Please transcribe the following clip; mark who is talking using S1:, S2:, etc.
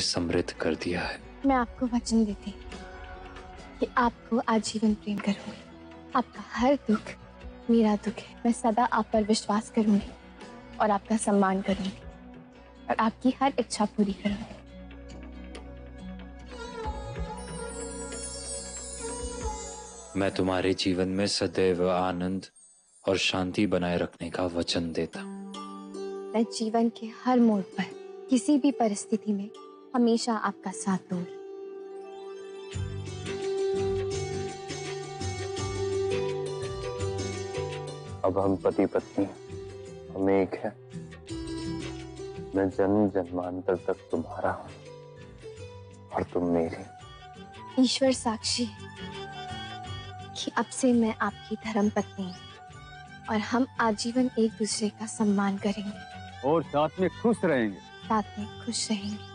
S1: समृद्ध कर दिया है।
S2: मैं आपको वचन देती कि आपको आजीवन प्रेम करूँगी। आपका हर दुख मेरा दुख है। मैं सदा आप पर विश्वास करूँगी और आपका सम्मान करूँगी और आपकी हर इच्छा पूरी करूँगी।
S1: मैं तुम्हारे जीवन में सदैव आनंद और शांति बनाए रखने का वचन देता
S2: मैं जीवन के हर मोड़ पर किसी भी परिस्थिति में हमेशा आपका साथ दूँगी।
S3: अब हम पति पत्नी हम एक है। मैं जन्म जन्मांतर तक तुम्हारा हूँ और तुम मेरी।
S2: ईश्वर साक्षी कि अब से मैं आपकी धर्म पत्नी हूँ और हम आजीवन एक दूसरे का सम्मान करेंगे।
S4: और साथ में खुश रहेंगे।
S2: साथ में खुश रहेंगे।